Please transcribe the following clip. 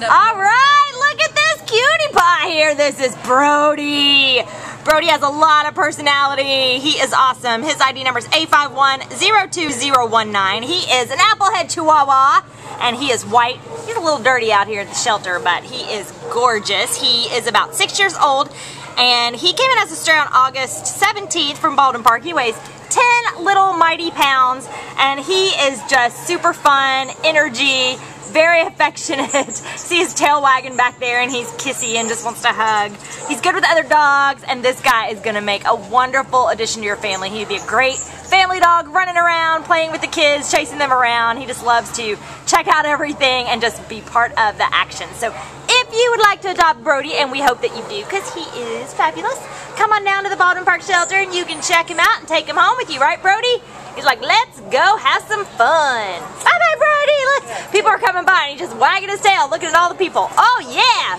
All right, look at this cutie pie here. This is Brody. Brody has a lot of personality. He is awesome. His ID number is A51-02019. He is an applehead chihuahua, and he is white. He's a little dirty out here at the shelter, but he is gorgeous. He is about six years old, and he came in as a stray on August 17th from Baldwin Park. He weighs 10 little mighty pounds, and he is just super fun, energy, very affectionate. See his tail wagging back there and he's kissy and just wants to hug. He's good with other dogs and this guy is gonna make a wonderful addition to your family. He'd be a great family dog running around, playing with the kids, chasing them around. He just loves to check out everything and just be part of the action. So if you would like to adopt Brody, and we hope that you do because he is fabulous, come on down to the Baldwin Park Shelter and you can check him out and take him home with you, right Brody? He's like, let's go have some fun. Bye-bye, Brody. Look, people are coming by and he's just wagging his tail, looking at all the people. Oh, yeah.